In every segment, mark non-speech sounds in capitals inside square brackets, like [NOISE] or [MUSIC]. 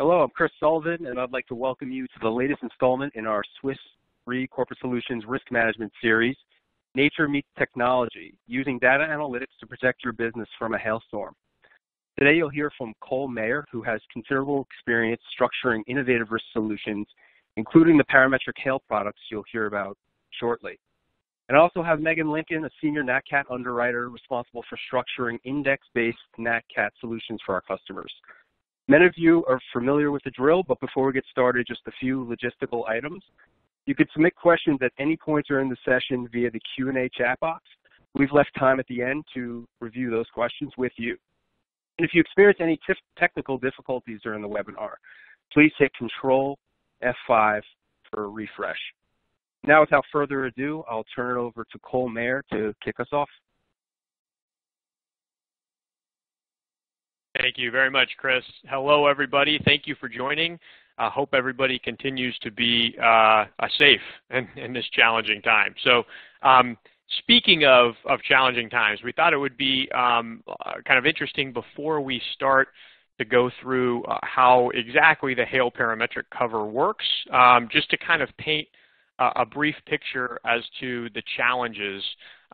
Hello, I'm Chris Sullivan, and I'd like to welcome you to the latest installment in our Swiss Re Corporate Solutions Risk Management Series, Nature Meets Technology, using data analytics to protect your business from a hailstorm. Today you'll hear from Cole Mayer, who has considerable experience structuring innovative risk solutions, including the parametric hail products you'll hear about shortly. And I also have Megan Lincoln, a senior NatCat underwriter responsible for structuring index-based NatCat solutions for our customers. Many of you are familiar with the drill, but before we get started, just a few logistical items. You could submit questions at any point during the session via the Q&A chat box. We've left time at the end to review those questions with you. And if you experience any technical difficulties during the webinar, please hit Control F5 for a refresh. Now, without further ado, I'll turn it over to Cole Mayer to kick us off. Thank you very much, Chris. Hello, everybody. Thank you for joining. I hope everybody continues to be uh, safe in, in, this challenging time. So, um, speaking of, of challenging times, we thought it would be um, kind of interesting before we start to go through uh, how exactly the Hail parametric cover works, um, just to kind of paint a brief picture as to the challenges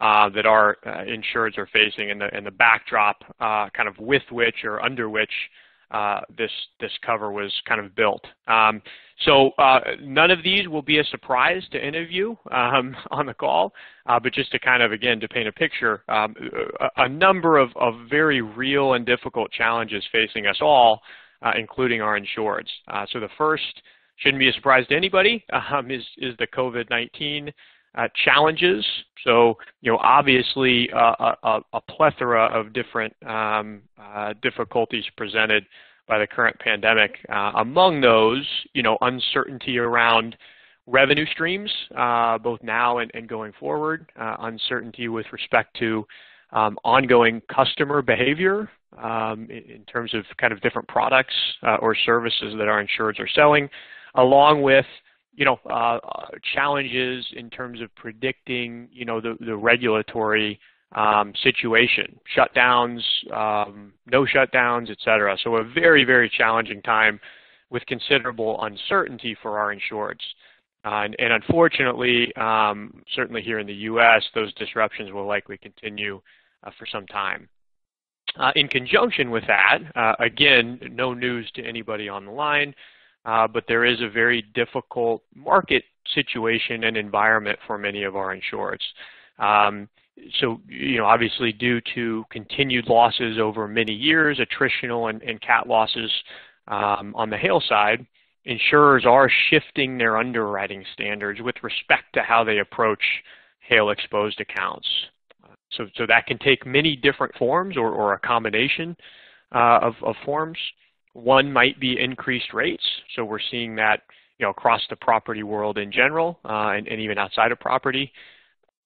uh, that our uh, insureds are facing and the, the backdrop uh, kind of with which or under which uh, this this cover was kind of built. Um, so uh, none of these will be a surprise to any of you um, [LAUGHS] on the call, uh, but just to kind of again to paint a picture, um, a, a, number of, of very real and difficult challenges facing us all, including our insureds. so the first shouldn't be a surprise to anybody, [LAUGHS] um, is, is the COVID-19 uh, challenges. So, you know, obviously uh, a, a, plethora of different um, uh, difficulties presented by the current pandemic. Uh, among those, you know, uncertainty around revenue streams, uh, both now and, and going forward, uh, uncertainty with respect to um, ongoing customer behavior um, in, in, terms of kind of different products or services that our insurers are selling, along with you know uh, challenges in terms of predicting you know the, the regulatory um, situation, shutdowns, um, no shutdowns, et cetera. So a very very challenging time with considerable uncertainty for our insureds. Uh, and, and, unfortunately, um, certainly here in the U.S., those disruptions will likely continue uh, for some time. Uh, in conjunction with that, uh, again, no news to anybody on the line, uh, but there is a very difficult market situation and environment for many of our insureds. Um, so, you know, obviously due to continued losses over many years, attritional and, and cat losses um, on the hail side, insurers are shifting their underwriting standards with respect to how they approach hail exposed accounts. So, so that can take many different forms or, or a combination uh, of, of forms. One might be increased rates. So we're seeing that you know, across the property world in general uh, and, and, even outside of property.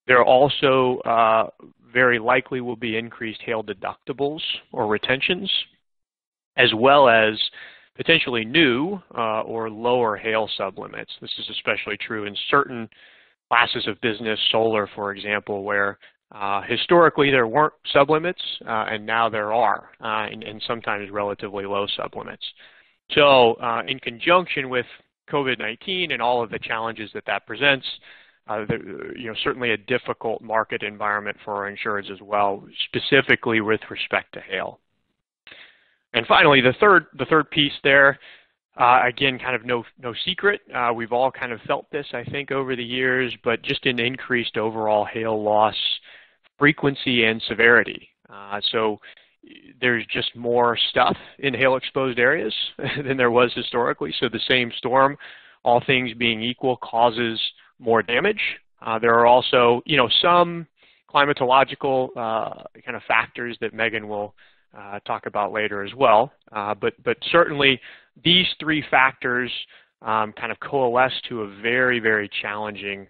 There also uh, very likely will be increased hail deductibles or retentions, as well as potentially new uh, or lower hail sublimits. This is especially true in certain classes of business, solar, for example, where uh, historically, there weren't sublimits, uh, and now there are, uh, and, and, sometimes relatively low sublimits. So, uh, in conjunction with COVID-19 and all of the challenges that that presents, uh, the, you know, certainly a difficult market environment for our insureds as well, specifically with respect to hail. And finally, the third, the third piece there, uh, again, kind of no no secret. Uh, we've all kind of felt this, I think, over the years, but just an increased overall hail loss frequency and severity. Uh, so there's just more stuff in hail exposed areas [LAUGHS] than there was historically. So the same storm, all things being equal, causes more damage. Uh, there are also, you know, some climatological uh, kind of factors that Megan will uh, talk about later as well. Uh, but but certainly these three factors um, kind of coalesce to a very very challenging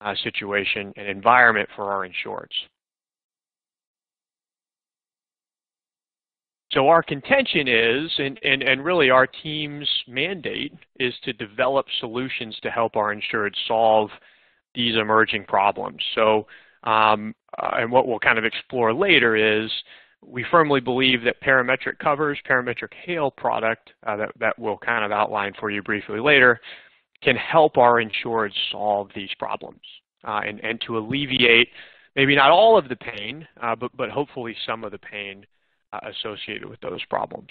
uh, situation and environment for our insureds. So our contention is, and, and, and really our team's mandate, is to develop solutions to help our insured solve these emerging problems. So, um, uh, and what we'll kind of explore later is we firmly believe that parametric covers, parametric hail product uh, that, that we'll kind of outline for you briefly later, can help our insureds solve these problems uh, and, and to alleviate maybe not all of the pain, uh, but, but hopefully some of the pain associated with those problems.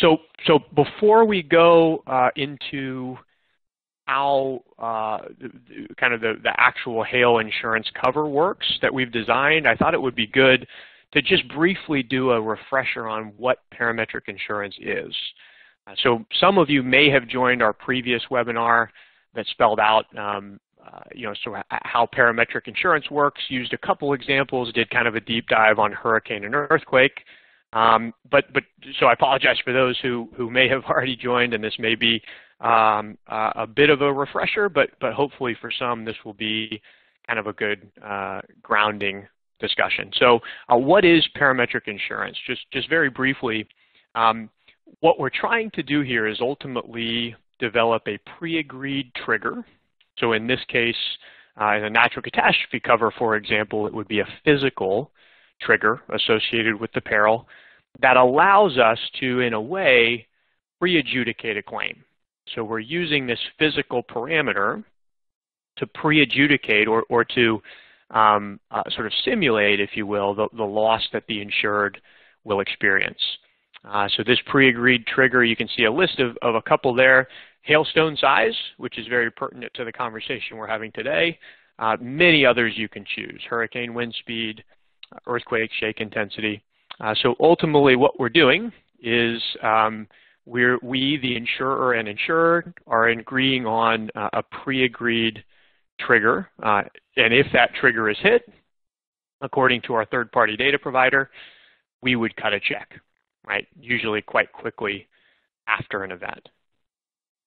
So, so before we go uh, into how uh, kind of the, the actual hail insurance cover works that we've designed, I thought it would be good to just briefly do a refresher on what parametric insurance is. Uh, so some of you may have joined our previous webinar that spelled out um, uh, you know, so how parametric insurance works, used a couple examples, did kind of a deep dive on hurricane and earthquake. Um, but, but so I apologize for those who, who may have [LAUGHS] already joined and this may be um, uh, a bit of a refresher, but, but hopefully for some this will be kind of a good uh, grounding discussion. So uh, what is parametric insurance? Just, just very briefly, um, what we're trying to do here is ultimately develop a pre-agreed trigger. So in this case, uh, in a natural catastrophe cover, for example, it would be a physical trigger associated with the peril that allows us to, in a way, pre-adjudicate a claim. So we're using this physical parameter to pre-adjudicate or, or to um, uh, sort of simulate, if you will, the, the loss that the insured will experience. Uh, so this pre-agreed trigger, you can see a list of, of a couple there. Hailstone size, which is very pertinent to the conversation we're having today. Uh, many others you can choose, hurricane wind speed, earthquake shake intensity. Uh, so ultimately what we're doing is um, we're, we, the insurer and insured, are agreeing on uh, a pre-agreed trigger. Uh, and if that trigger is hit, according to our third-party data provider, we would cut a check, right? Usually quite quickly after an event.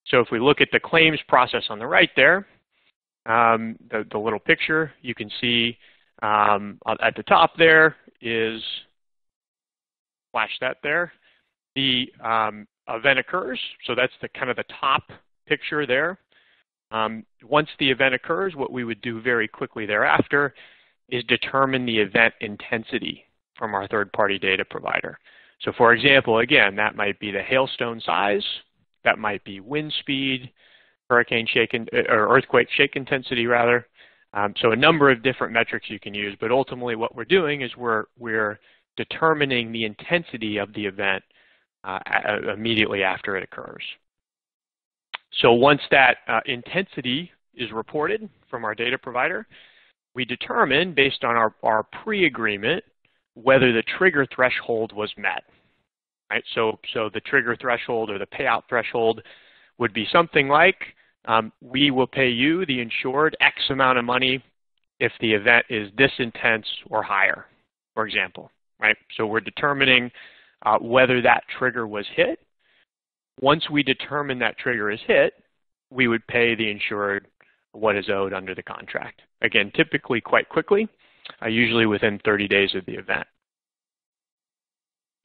So if we look at the claims process on the right there, um, the, the, little picture, you can see um, at the top there is, flash that there, the um, event occurs. So that's the kind of the top picture there. Um, once the event occurs, what we would do very quickly thereafter is determine the event intensity from our third-party data provider. So for example, again, that might be the hailstone size, that might be wind speed, hurricane shake in, or earthquake shake intensity rather. Um, so a number of different metrics you can use, but ultimately what we're doing is we're, we're determining the intensity of the event uh, immediately after it occurs. So once that uh, intensity is reported from our data provider, we determine based on our, our pre-agreement whether the trigger threshold was met. Right? So, so the trigger threshold or the payout threshold would be something like, um, we will pay you, the insured, X amount of money if the event is this intense or higher, for example. Right? So we're determining uh, whether that trigger was hit. Once we determine that trigger is hit, we would pay the insured what is owed under the contract. Again, typically quite quickly, uh, usually within 30 days of the event.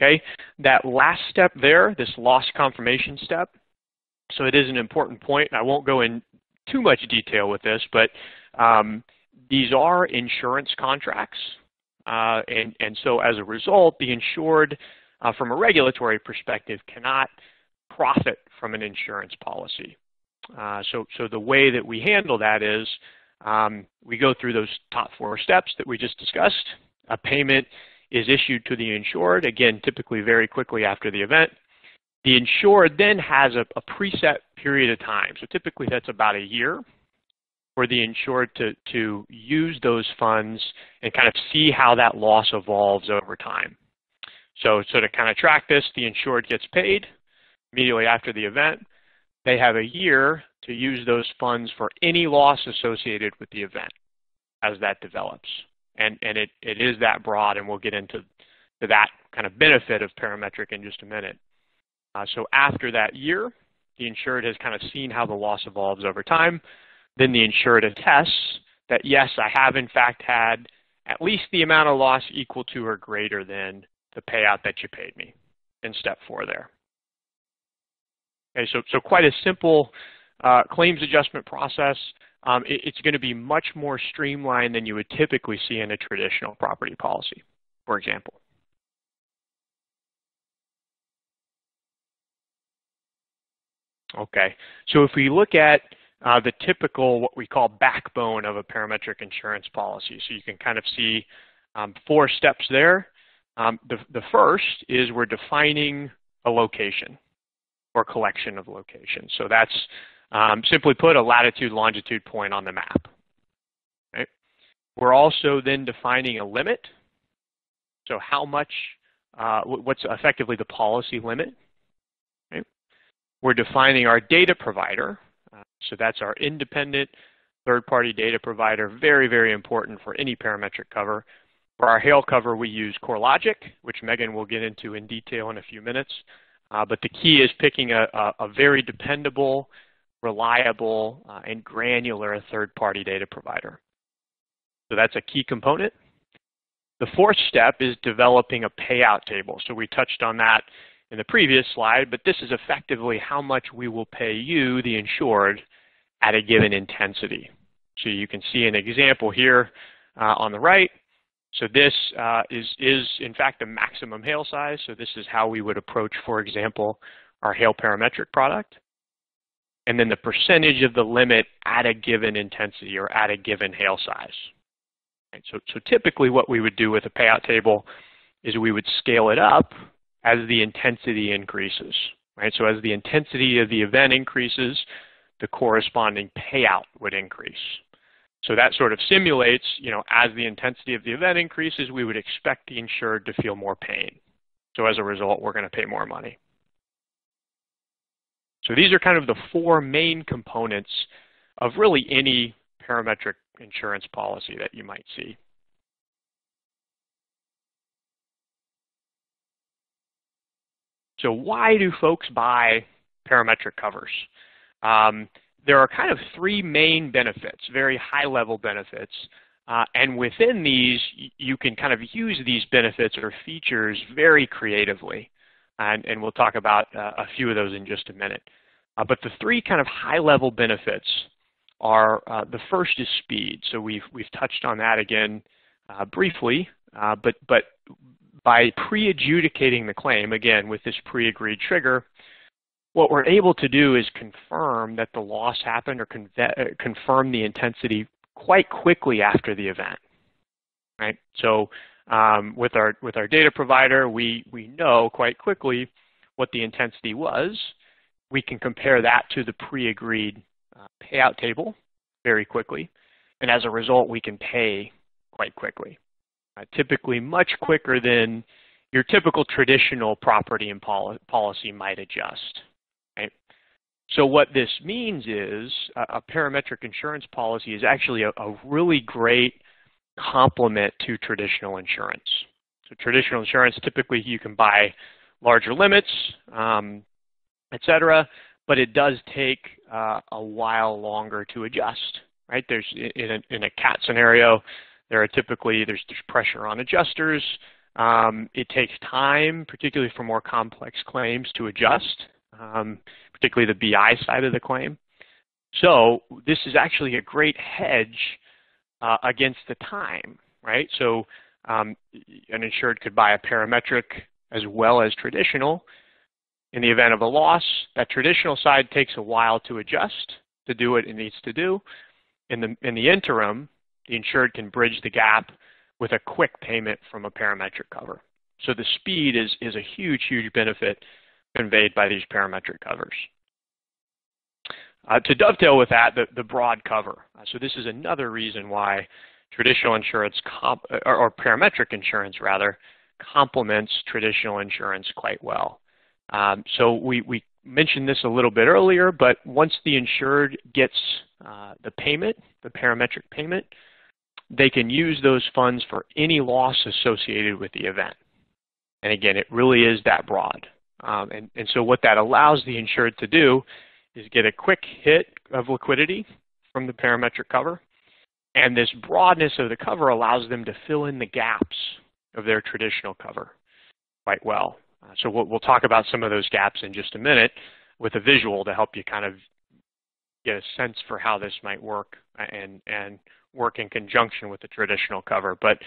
Okay, that last step there, this loss confirmation step, so it is an important point. I won't go in too much detail with this, but um, these are insurance contracts. Uh, and, and so as a result, the insured, uh, from a regulatory perspective, cannot profit from an insurance policy. Uh, so, so the way that we handle that is um, we go through those top four steps that we just discussed. A payment is issued to the insured, again, typically very quickly after the event. The insured then has a, a preset period of time. So typically that's about a year for the insured to, to use those funds and kind of see how that loss evolves over time. So, so to kind of track this, the insured gets paid immediately after the event. They have a year to use those funds for any loss associated with the event as that develops and, and it, it is that broad, and we'll get into to that kind of benefit of parametric in just a minute. Uh, so after that year, the insured has kind of seen how the loss evolves over time. Then the insured attests that, yes, I have in fact had at least the amount of loss equal to or greater than the payout that you paid me in step four there. Okay, so, so quite a simple uh, claims adjustment process. Um, it, it's going to be much more streamlined than you would typically see in a traditional property policy, for example. Okay, so if we look at uh, the typical, what we call backbone of a parametric insurance policy, so you can kind of see um, four steps there. Um, the, the first is we're defining a location or collection of locations. So that's um, simply put a latitude longitude point on the map. Right? We're also then defining a limit. So how much, uh, what's effectively the policy limit. Right? We're defining our data provider. Uh, so that's our independent third-party data provider, very, very important for any parametric cover. For our hail cover, we use CoreLogic, which Megan will get into in detail in a few minutes. Uh, but the key is picking a, a, a very dependable, reliable, uh, and granular third-party data provider. So that's a key component. The fourth step is developing a payout table. So we touched on that in the previous slide, but this is effectively how much we will pay you, the insured, at a given intensity. So you can see an example here uh, on the right. So this uh, is, is, in fact, the maximum hail size. So this is how we would approach, for example, our hail parametric product. And then the percentage of the limit at a given intensity or at a given hail size. Right, so, so typically what we would do with a payout table is we would scale it up as the intensity increases. Right? So as the intensity of the event increases, the corresponding payout would increase. So that sort of simulates, you know, as the intensity of the event increases, we would expect the insured to feel more pain. So as a result, we're going to pay more money. So these are kind of the four main components of really any parametric insurance policy that you might see. So why do folks buy parametric covers? Um, there are kind of three main benefits, very high-level benefits. Uh, and within these, you can kind of use these benefits or features very creatively. And, and we'll talk about uh, a few of those in just a minute. Uh, but the three kind of high-level benefits are uh, the first is speed. So we've, we've touched on that again uh, briefly. Uh, but, but by pre-adjudicating the claim, again, with this pre-agreed trigger, what we're able to do is confirm that the loss happened or uh, confirm the intensity quite quickly after the event. Right? So um, with our with our data provider, we we know quite quickly what the intensity was. We can compare that to the pre-agreed uh, payout table very quickly, and as a result, we can pay quite quickly. Uh, typically, much quicker than your typical traditional property and pol policy might adjust. So what this means is a parametric insurance policy is actually a, a really great complement to traditional insurance. So traditional insurance, typically you can buy larger limits, um, et cetera, but it does take uh, a while longer to adjust, right? There's in a, in a cat scenario, there are typically, there's, there's pressure on adjusters. Um, it takes time, particularly for more complex claims, to adjust. Um, particularly the BI side of the claim. So this is actually a great hedge uh, against the time, right? So um, an insured could buy a parametric as well as traditional. In the event of a loss, that traditional side takes a while to adjust to do what it needs to do. In the, in the interim, the insured can bridge the gap with a quick payment from a parametric cover. So the speed is, is a huge, huge benefit conveyed by these parametric covers. Uh, to dovetail with that, the, the broad cover. Uh, so this is another reason why traditional insurance, or, or, parametric insurance rather, complements traditional insurance quite well. Um, so we, we mentioned this a little bit earlier, but once the insured gets uh, the payment, the parametric payment, they can use those funds for any loss associated with the event. And again, it really is that broad. Um, and, and so what that allows the insured to do is get a quick hit of liquidity from the parametric cover. And this broadness of the cover allows them to fill in the gaps of their traditional cover quite well. Uh, so we'll, we'll talk about some of those gaps in just a minute with a visual to help you kind of get a sense for how this might work and and work in conjunction with the traditional cover. But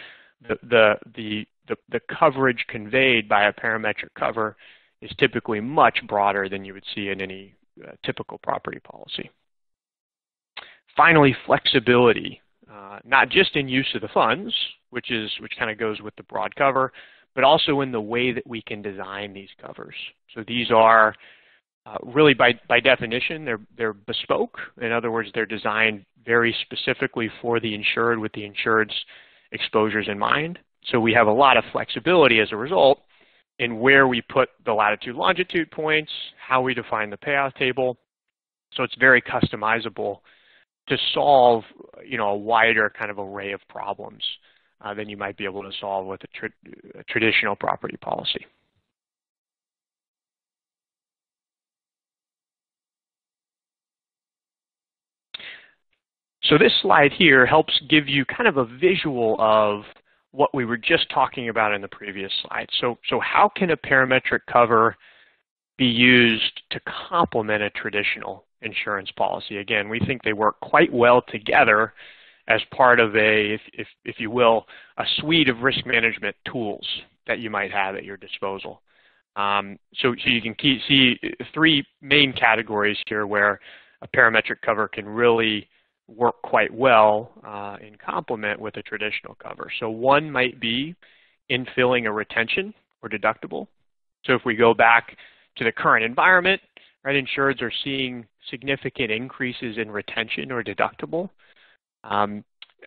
the the the the, the coverage conveyed by a parametric cover is typically much broader than you would see in any uh, typical property policy. Finally, flexibility, uh, not just in use of the funds, which is which kind of goes with the broad cover, but also in the way that we can design these covers. So these are uh, really by, by definition, they're, they're bespoke. In other words, they're designed very specifically for the insured with the insured's exposures in mind. So we have a lot of flexibility as a result in where we put the latitude longitude points, how we define the payout table. So it's very customizable to solve you know, a wider kind of array of problems uh, than you might be able to solve with a, tra a traditional property policy. So this slide here helps give you kind of a visual of what we were just talking about in the previous slide. So, so how can a parametric cover be used to complement a traditional insurance policy? Again, we think they work quite well together as part of a, if, if, if you will, a suite of risk management tools that you might have at your disposal. Um, so, so you can see three main categories here where a parametric cover can really work quite well uh, in complement with a traditional cover. So one might be infilling a retention or deductible. So if we go back to the current environment, right, insureds are seeing significant increases in retention or deductible. Um,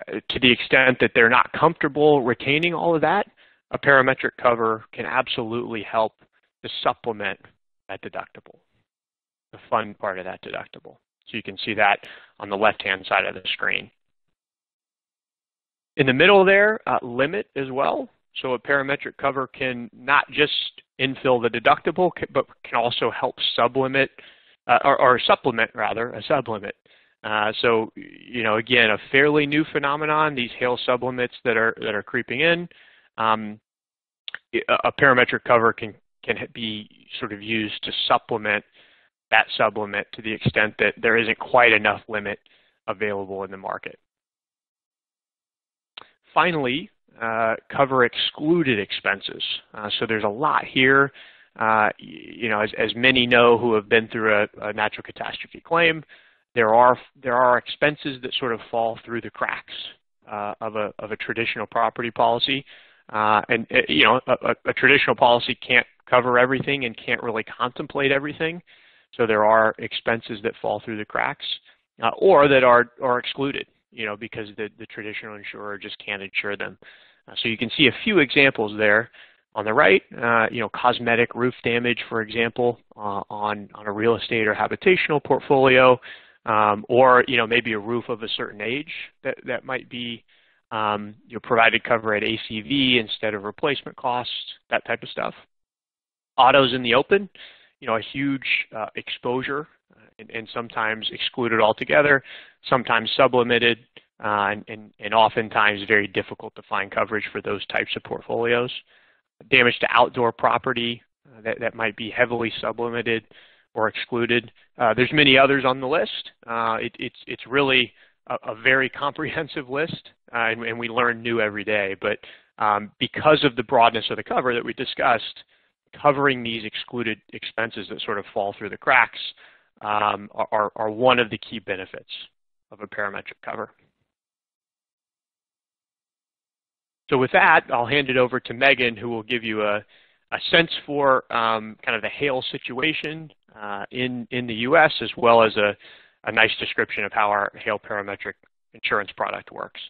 to the extent that they're not comfortable retaining all of that, a parametric cover can absolutely help to supplement that deductible, the fun part of that deductible. So you can see that on the left-hand side of the screen. In the middle there, uh, limit as well. So a parametric cover can not just infill the deductible, but can also help sublimit, uh, or, or, supplement rather, a sublimit. Uh, so, you know, again, a fairly new phenomenon, these hail sublimits that are, that are creeping in. Um, a parametric cover can, can be sort of used to supplement that sublimit to the extent that there isn't quite enough limit available in the market. Finally, uh, cover excluded expenses. Uh, so there's a lot here. Uh, you know, as, as, many know who have been through a, a, natural catastrophe claim, there are there are expenses that sort of fall through the cracks uh, of a of a traditional property policy, uh, and uh, you know, a, a traditional policy can't cover everything and can't really contemplate everything. So there are expenses that fall through the cracks uh, or that are, are excluded, you know, because the, the traditional insurer just can't insure them. Uh, so you can see a few examples there. On the right, uh, you know, cosmetic roof damage, for example, on, on a real estate or habitational portfolio, um, or, you know, maybe a roof of a certain age that, that might be um, you know, provided cover at ACV instead of replacement costs, that type of stuff. Autos in the open, you know, a huge uh, exposure uh, and, and, sometimes excluded altogether, sometimes sublimited, uh, and, and, and, oftentimes very difficult to find coverage for those types of portfolios. Damage to outdoor property uh, that, that might be heavily sublimited or excluded. Uh, there's many others on the list. Uh, it, it's, it's really a, a, very [LAUGHS] comprehensive list, and, and, we learn new every day. But um, because of the broadness of the cover that we discussed, covering these excluded expenses that sort of fall through the cracks um, are, are one of the key benefits of a parametric cover. So with that, I'll hand it over to Megan, who will give you a, a sense for um, kind of the hail situation uh, in, in the U.S., as well as a, a nice description of how our hail parametric insurance product works.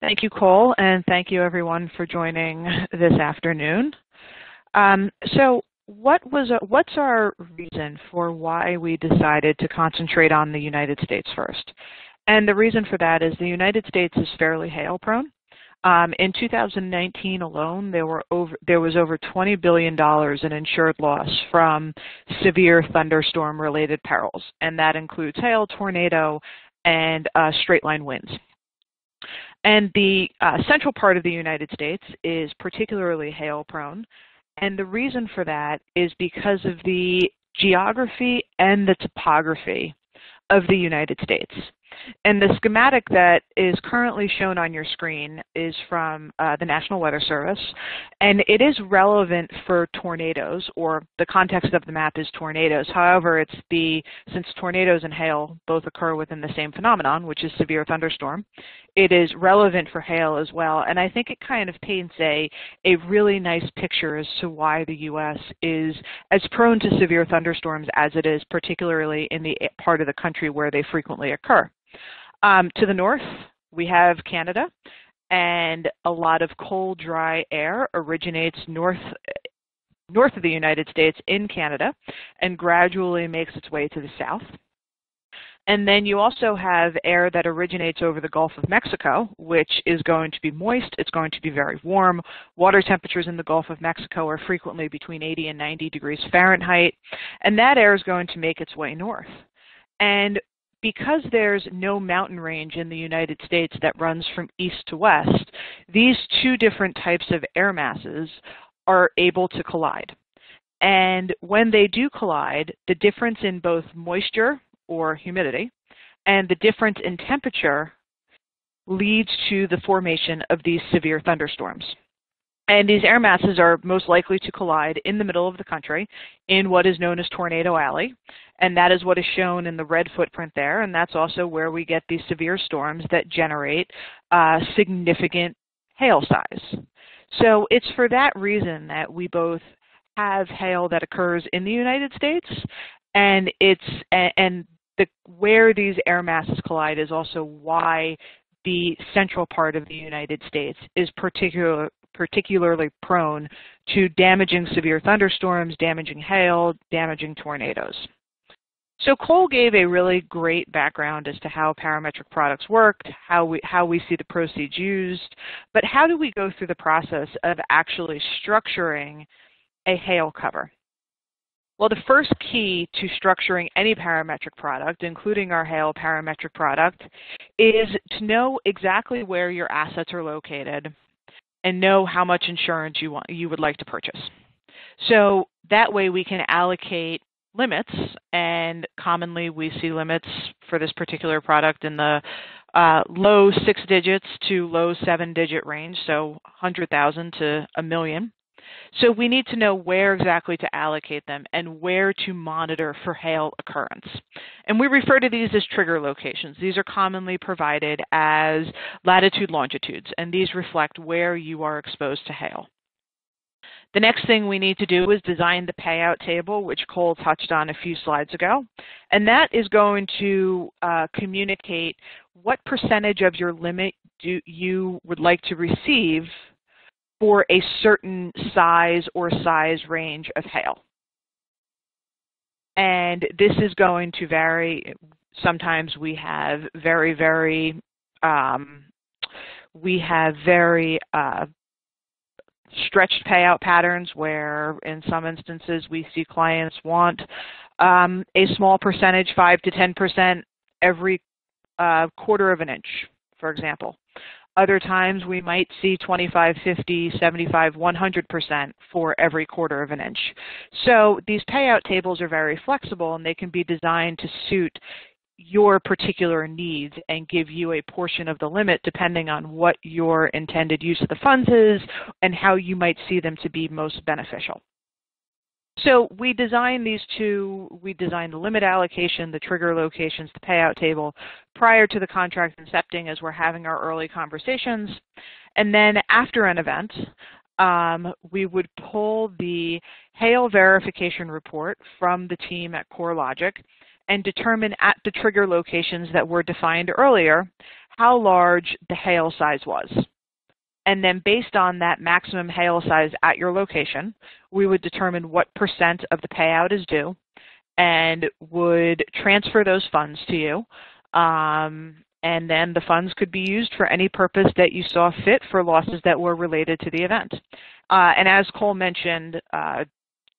Thank you, Cole, and thank you everyone for joining this afternoon. Um, so what was what's our reason for why we decided to concentrate on the United States first? And the reason for that is the United States is fairly hail prone. Um, in 2019 alone, there were over there was over 20 billion dollars in insured loss from severe thunderstorm related perils, and that includes hail, tornado, and uh, straight line winds. And the uh, central part of the United States is particularly hail prone. And the reason for that is because of the geography and the topography of the United States. And the schematic that is currently shown on your screen is from uh, the National Weather Service, and it is relevant for tornadoes, or the context of the map is tornadoes. However, it's the, since tornadoes and hail both occur within the same phenomenon, which is severe thunderstorm, it is relevant for hail as well, and I think it kind of paints a, a really nice picture as to why the U.S. is as prone to severe thunderstorms as it is, particularly in the part of the country where they frequently occur. Um, to the north, we have Canada, and a lot of cold, dry air originates north north of the United States in Canada and gradually makes its way to the south. And then you also have air that originates over the Gulf of Mexico, which is going to be moist. It's going to be very warm. Water temperatures in the Gulf of Mexico are frequently between 80 and 90 degrees Fahrenheit. And that air is going to make its way north. And because there's no mountain range in the United States that runs from east to west, these two different types of air masses are able to collide. And when they do collide, the difference in both moisture or humidity and the difference in temperature leads to the formation of these severe thunderstorms. And these air masses are most likely to collide in the middle of the country in what is known as Tornado Alley. And that is what is shown in the red footprint there. And that's also where we get these severe storms that generate uh, significant hail size. So it's for that reason that we both have hail that occurs in the United States and it's and the where these air masses collide is also why the central part of the United States is particular, particularly prone to damaging severe thunderstorms, damaging hail, damaging tornadoes. So Cole gave a really great background as to how parametric products worked, how we, how we see the proceeds used, but how do we go through the process of actually structuring a hail cover? Well, the first key to structuring any parametric product, including our hail parametric product, is to know exactly where your assets are located and know how much insurance you want you would like to purchase. So that way we can allocate limits and commonly we see limits for this particular product in the uh, low six digits to low seven digit range, so 100,000 to a million. So we need to know where exactly to allocate them and where to monitor for hail occurrence. And we refer to these as trigger locations. These are commonly provided as latitude longitudes, and these reflect where you are exposed to hail. The next thing we need to do is design the payout table, which Cole touched on a few slides ago. And that is going to uh, communicate what percentage of your limit do you would like to receive for a certain size or size range of hail. And this is going to vary. Sometimes we have very, very, um, we have very uh, stretched payout patterns where in some instances we see clients want um, a small percentage, 5 to 10% every uh, quarter of an inch, for example. Other times we might see 25, 50, 75, 100% for every quarter of an inch. So these payout tables are very flexible and they can be designed to suit your particular needs and give you a portion of the limit depending on what your intended use of the funds is and how you might see them to be most beneficial. So we designed these two, we designed the limit allocation, the trigger locations, the payout table prior to the contract incepting as we're having our early conversations. And then after an event, um, we would pull the hail verification report from the team at CoreLogic and determine at the trigger locations that were defined earlier how large the hail size was. And then based on that maximum hail size at your location, we would determine what percent of the payout is due and would transfer those funds to you. Um, and then the funds could be used for any purpose that you saw fit for losses that were related to the event. Uh, and as Cole mentioned, uh,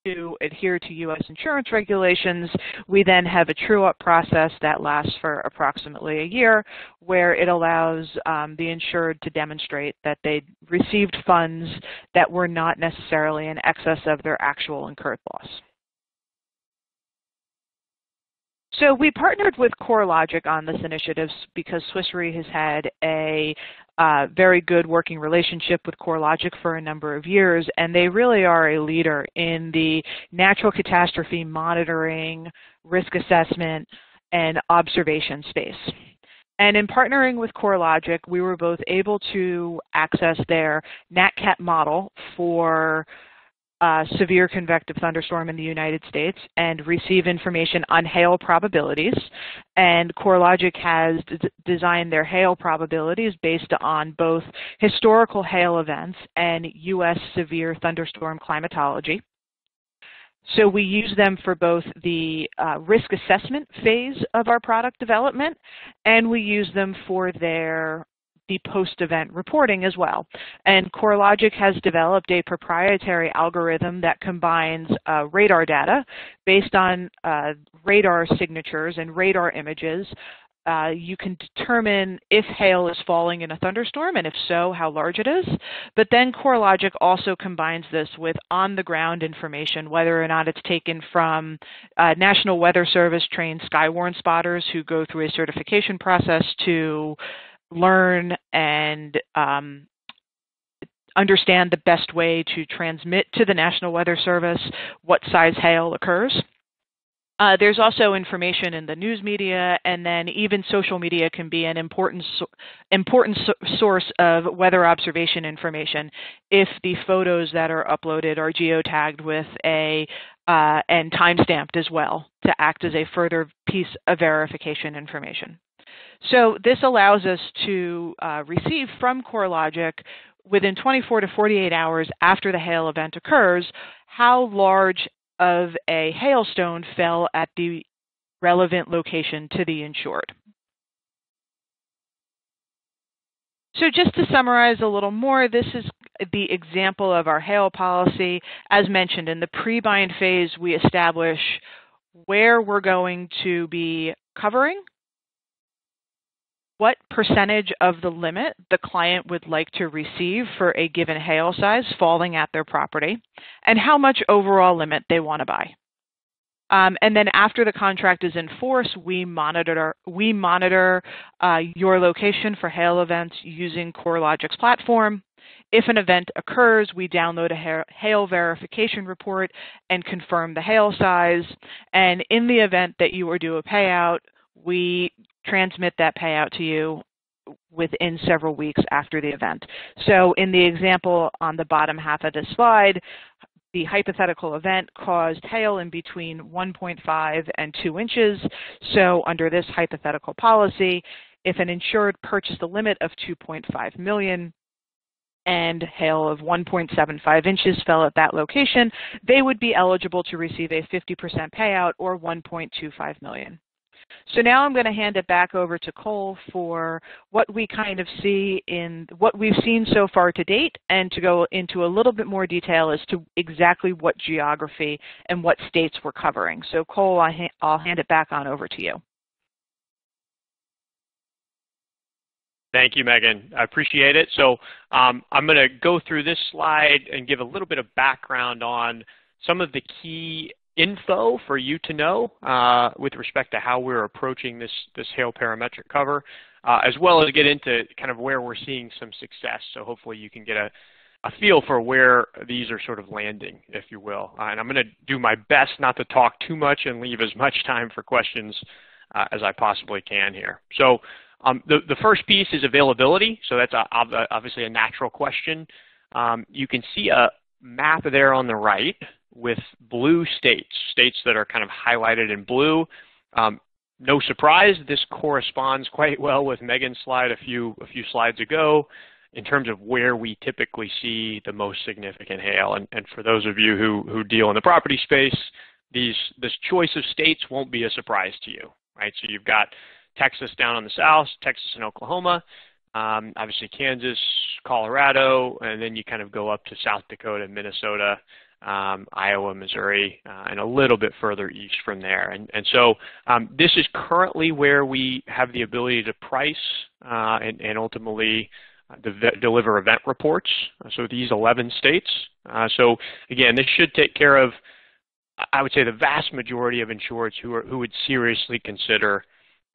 to adhere to U.S. insurance regulations, we then have a true-up process that lasts for approximately a year, where it allows um, the insured to demonstrate that they received funds that were not necessarily in excess of their actual incurred loss. So we partnered with CoreLogic on this initiative because Swiss Re has had a uh, very good working relationship with CoreLogic for a number of years, and they really are a leader in the natural catastrophe monitoring, risk assessment, and observation space. And in partnering with CoreLogic, we were both able to access their NatCat model for severe convective thunderstorm in the United States and receive information on hail probabilities. And CoreLogic has designed their hail probabilities based on both historical hail events and U.S. severe thunderstorm climatology. So we use them for both the uh, risk assessment phase of our product development, and we use them for their the post-event reporting as well. And CoreLogic has developed a proprietary algorithm that combines uh, radar data based on uh, radar signatures and radar images uh, you can determine if hail is falling in a thunderstorm, and if so, how large it is. But then CoreLogic also combines this with on-the-ground information, whether or not it's taken from uh, National Weather Service trained Skywarn spotters who go through a certification process to learn and um, understand the best way to transmit to the National Weather Service what size hail occurs. Uh, there's also information in the news media, and then even social media can be an important so important so source of weather observation information if the photos that are uploaded are geotagged with a uh, and timestamped as well to act as a further piece of verification information. So this allows us to uh, receive from CoreLogic within 24 to 48 hours after the hail event occurs how large of a hailstone fell at the relevant location to the insured. So just to summarize a little more, this is the example of our hail policy. As mentioned, in the pre-bind phase, we establish where we're going to be covering what percentage of the limit the client would like to receive for a given hail size falling at their property, and how much overall limit they want to buy. Um, and then after the contract is in force, we monitor we monitor uh, your location for hail events using CoreLogic's platform. If an event occurs, we download a hail verification report and confirm the hail size. And in the event that you are due a payout, we transmit that payout to you within several weeks after the event. So in the example on the bottom half of this slide, the hypothetical event caused hail in between 1.5 and 2 inches. So under this hypothetical policy, if an insured purchased a limit of 2.5 million and hail of 1.75 inches fell at that location, they would be eligible to receive a 50% payout or 1.25 million. So now I'm going to hand it back over to Cole for what we kind of see in what we've seen so far to date and to go into a little bit more detail as to exactly what geography and what states we're covering. So Cole, I'll hand it back on over to you. Thank you, Megan. I appreciate it. So um, I'm going to go through this slide and give a little bit of background on some of the key info for you to know uh, with respect to how we're approaching this, this hail parametric cover, uh, as well as get into kind of where we're seeing some success. So hopefully you can get a, a feel for where these are sort of landing, if you will. Uh, and I'm going to do my best not to talk too much and leave as much time for questions uh, as I possibly can here. So um, the, the first piece is availability. So that's a, obviously a natural question. Um, you can see a map there on the right with blue states, states that are kind of highlighted in blue. Um, no surprise, this corresponds quite well with Megan's slide a few, a few slides ago in terms of where we typically see the most significant hail. And, and for those of you who, who deal in the property space, these, this choice of states won't be a surprise to you, right? So you've got Texas down on the south, Texas and Oklahoma, um, obviously Kansas, Colorado, and then you kind of go up to South Dakota, and Minnesota, um, Iowa, Missouri, uh, and a little bit further east from there. And, and so um, this is currently where we have the ability to price uh, and, and, ultimately uh, de deliver event reports. So these 11 states. Uh, so again, this should take care of I would say the vast majority of insureds who, are, who would seriously consider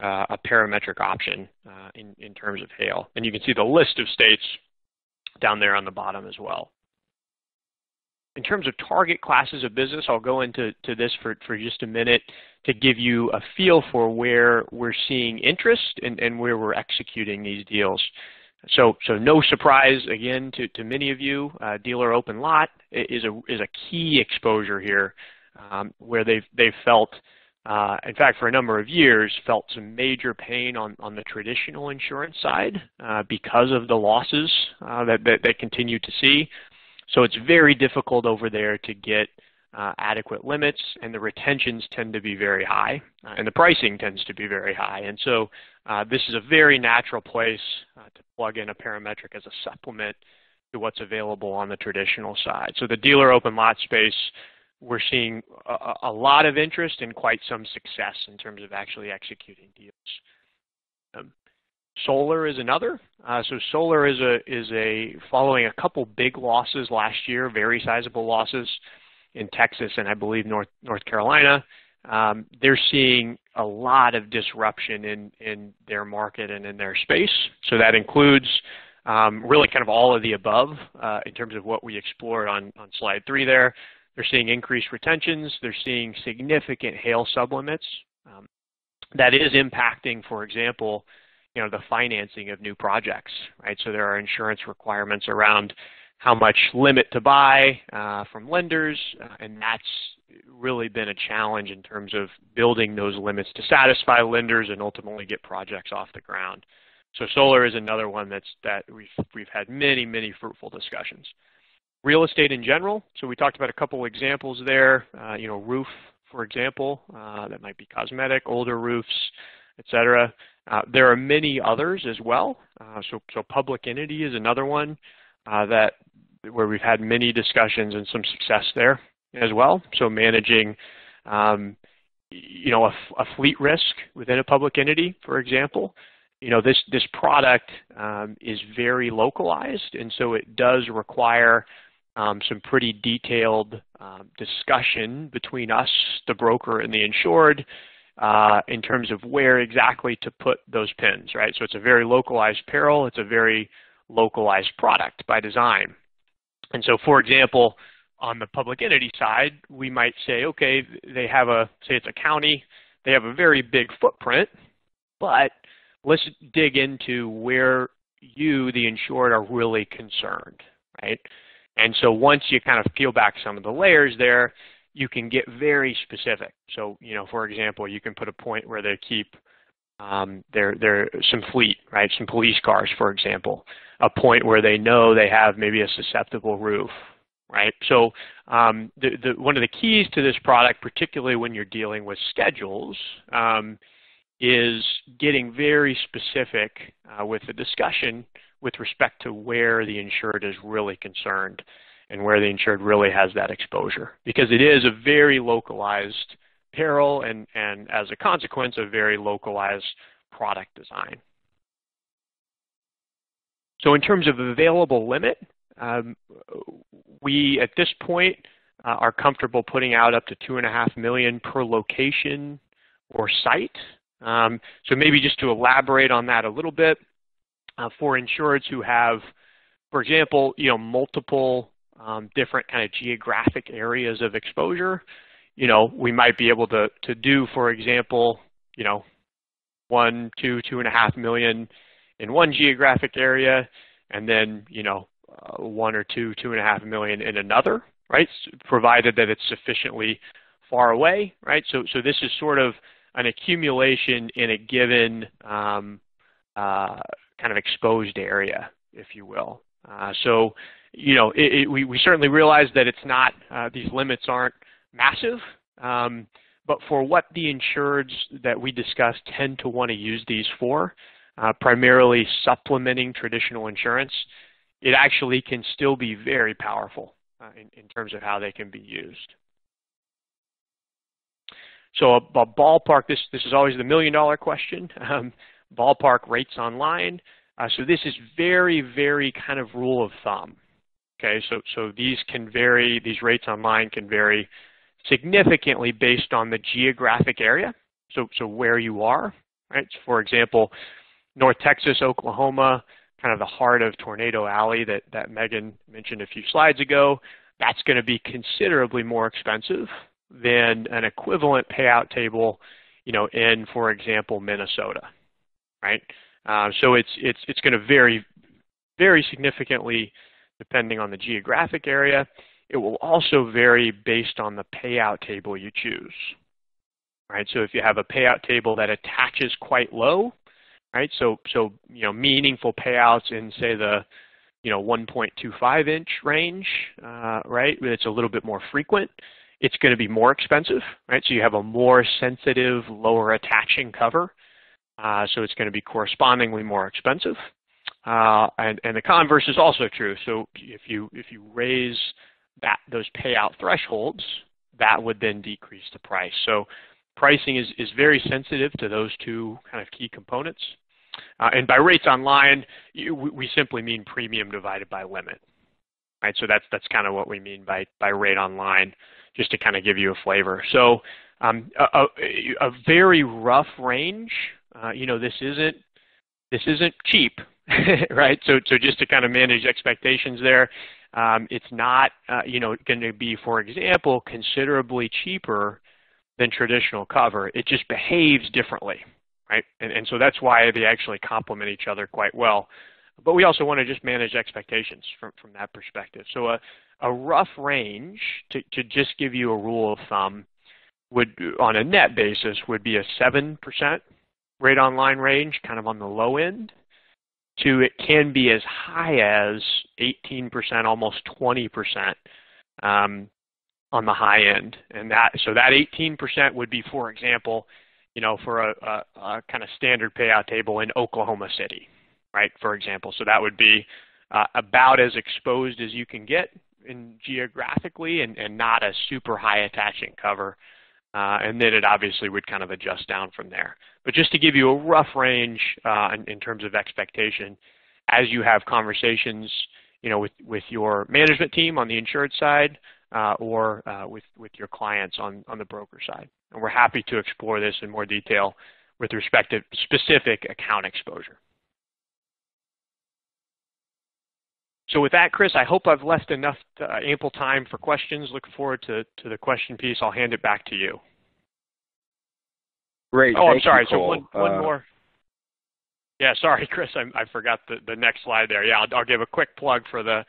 uh, a parametric option uh, in, in terms of hail. And you can see the list of states down there on the bottom as well. In terms of target classes of business, I'll go into to this for, for just a minute to give you a feel for where we're seeing interest and, and where we're executing these deals. So, so no surprise again to, to many of you, uh, dealer open lot is a is a key exposure here, um, where they've they've felt, uh, in fact, for a number of years, felt some major pain on on the traditional insurance side uh, because of the losses uh, that, that they continue to see. So it's very difficult over there to get uh, adequate limits, and the retentions tend to be very high, uh, and the pricing tends to be very high. And so uh, this is a very natural place uh, to plug in a parametric as a supplement to what's available on the traditional side. So the dealer open lot space, we're seeing a, a lot of interest and quite some success in terms of actually executing deals. Um, solar is another. Uh, so solar is a is a following a couple big losses last year, very sizable losses in Texas and I believe North North Carolina. Um, they're seeing a lot of disruption in in their market and in their space. So that includes um, really kind of all of the above uh, in terms of what we explored on on slide three there. They're seeing increased retentions. They're seeing significant hail sublimits. Um, that is impacting, for example, you know, the financing of new projects, right? So there are insurance requirements around how much limit to buy uh, from lenders, uh, and that's really been a challenge in terms of building those limits to satisfy lenders and ultimately get projects off the ground. So solar is another one that's that we've we've had many many fruitful discussions. Real estate in general. So we talked about a couple examples there. Uh, you know, roof, for example, uh, that might be cosmetic, older roofs, etc. Uh, there are many others as well. Uh, so, so public entity is another one uh, that where we've had many discussions and some success there as well. So managing, um, you know, a, a, fleet risk within a public entity, for example. You know, this this product um, is very localized, and so it does require um, some pretty detailed um, discussion between us, the broker, and the insured uh, in terms of where exactly to put those pins, right? So it's a very localized peril. It's a very localized product by design. And so, for example, on the public entity side, we might say, okay, they have a, say it's a county, they have a very big footprint, but let's dig into where you, the insured, are really concerned, right? And so once you kind of peel back some of the layers there, you can get very specific. So, you know, for example, you can put a point where they keep um, their their some fleet, right? Some police cars, for example. A point where they know they have maybe a susceptible roof, right? So um, the, the, one of the keys to this product, particularly when you're dealing with schedules, um, is getting very specific uh, with the discussion with respect to where the insured is really concerned and where the insured really has that exposure. Because it is a very localized peril and, and as a consequence, a very localized product design. So in terms of available limit, um, we at this point uh, are comfortable putting out up to two and a half million per location or site. Um, so maybe just to elaborate on that a little bit, uh, for insureds who have, for example, you know, multiple um, different kind of geographic areas of exposure, you know, we might be able to, to do, for example, you know, one, two, two and a half million in one geographic area, and then, you know, uh, one or two, two and a half million in another, right? Provided that it's sufficiently far away, right? So, so this is sort of an accumulation in a given um, uh, kind of exposed area, if you will. Uh, so, you know, it, it, we, we certainly realize that it's not, uh, these limits aren't massive, um, but for what the insureds that we discussed tend to want to use these for, uh, primarily supplementing traditional insurance, it actually can still be very powerful uh, in, in, terms of how they can be used. So a, a ballpark, this, this is always the million dollar question, [LAUGHS] um, ballpark rates online. Uh, so this is very, very kind of rule of thumb. Okay, so, so these can vary, these rates online can vary significantly based on the geographic area, so, so where you are, right? So for example, North Texas, Oklahoma, kind of the heart of Tornado Alley that, that Megan mentioned a few slides ago, that's going to be considerably more expensive than an equivalent payout table, you know, in, for example, Minnesota, right? Uh, so it's it's it's going to vary very significantly depending on the geographic area. It will also vary based on the payout table you choose. Right? So if you have a payout table that attaches quite low, right? So so you know meaningful payouts in say the you know 1.25 inch range, uh, right? It's a little bit more frequent. It's going to be more expensive, right? So you have a more sensitive, lower attaching cover. Uh, so it's going to be correspondingly more expensive. Uh, and, and the converse is also true. So if you if you raise that those payout thresholds, that would then decrease the price. So pricing is, is very sensitive to those two kind of key components. Uh, and by rates online, you, we simply mean premium divided by limit. Right? So that's that's kind of what we mean by by rate online, just to kind of give you a flavor. So um, a, a, a, very rough range. Uh, you know, this isn't this isn't cheap, [LAUGHS] right? So so just to kind of manage expectations there. Um, it's not, uh, you know, going to be, for example, considerably cheaper than traditional cover. It just behaves differently, right? And, and so that's why they actually complement each other quite well. But we also want to just manage expectations from, from that perspective. So a, a rough range, to, to just give you a rule of thumb, would on a net basis would be a 7% rate online range, kind of on the low end, to it can be as high as 18%, almost 20% um, on the high end. And that so that 18% would be, for example, you know, for a, a, a kind of standard payout table in Oklahoma City, right? For example, so that would be uh, about as exposed as you can get in geographically, and, and not a super high attaching cover. Uh, and then it obviously would kind of adjust down from there. But just to give you a rough range uh, in, in, terms of expectation, as you have conversations, you know, with, with your management team on the insured side uh, or uh, with, with your clients on, on the broker side. And we're happy to explore this in more detail with respect to specific account exposure. So with that, Chris, I hope I've left enough uh, ample time for questions. Look forward to, to the question piece. I'll hand it back to you. Great. Oh, Thank I'm sorry. You, so one, one uh, more. Yeah, sorry, [LAUGHS] Chris. I, I forgot the, the next slide there. Yeah, I'll, I'll, give a quick plug for the,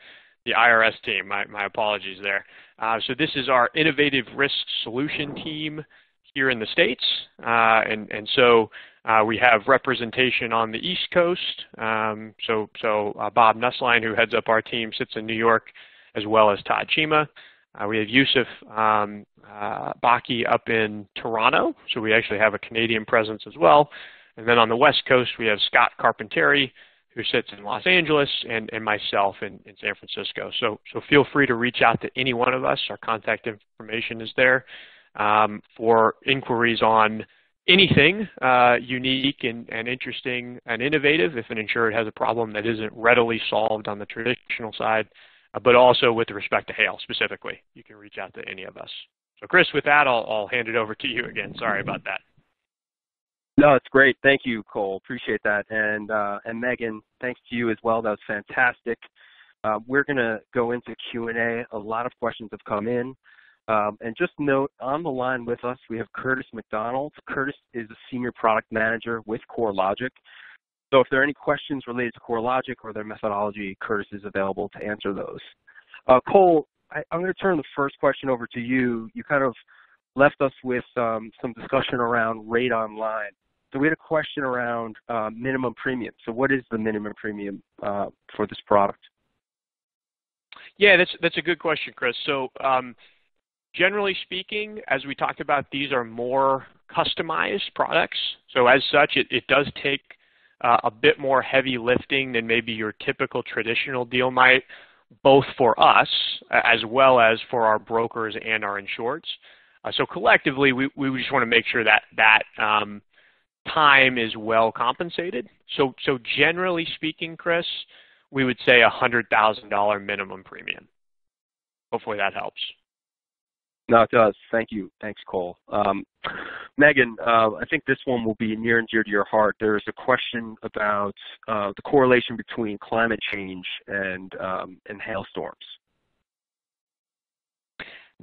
the IRS team. My, my apologies there. Uh, so this is our innovative risk solution team here in the States. Uh, and, and so uh, we have representation on the East Coast. Um, so so uh, Bob Nusslein, who heads up our team, sits in New York, as well as Todd Chima. Uh, we have Yusuf um, uh, Baki up in Toronto, so we actually have a Canadian presence as well. And then on the West Coast, we have Scott Carpenteri, who sits in Los Angeles, and, and myself in, in San Francisco. So, so feel free to reach out to any one of us. Our contact information is there um, for inquiries on anything uh, unique and, and, interesting and innovative if an insured has a problem that isn't readily solved on the traditional side, but also with respect to hail specifically. You can reach out to any of us. So Chris, with that, I'll, I'll hand it over to you again. Sorry about that. No, it's great. Thank you, Cole. Appreciate that. And uh, and Megan, thanks to you as well. That was fantastic. Uh, we're going to go into Q&A. A lot of questions have come in. Um, and just note, on the line with us, we have Curtis McDonald. Curtis is a senior product manager with CoreLogic. So if there are any questions related to CoreLogic or their methodology, Curtis is available to answer those. Uh, Cole, I, am going to turn the first question over to you. You kind of left us with um, some discussion around rate online. So we had a question around uh, minimum premium. So what is the minimum premium uh, for this product? Yeah, that's that's a good question, Chris. So um, generally speaking, as we talked about, these are more customized products. So as such, it, it does take uh, a bit more heavy lifting than maybe your typical traditional deal might, both for us as well as for our brokers and our insureds. Uh, so collectively, we, we just want to make sure that that um, time is well compensated. So, so generally speaking, Chris, we would say a $100,000 minimum premium. Hopefully that helps. No, it does. Thank you. Thanks, Cole. Um, Megan, uh, I think this one will be near and dear to your heart. There's a question about uh, the correlation between climate change and, um, and hailstorms.